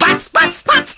Spots, spots, spots!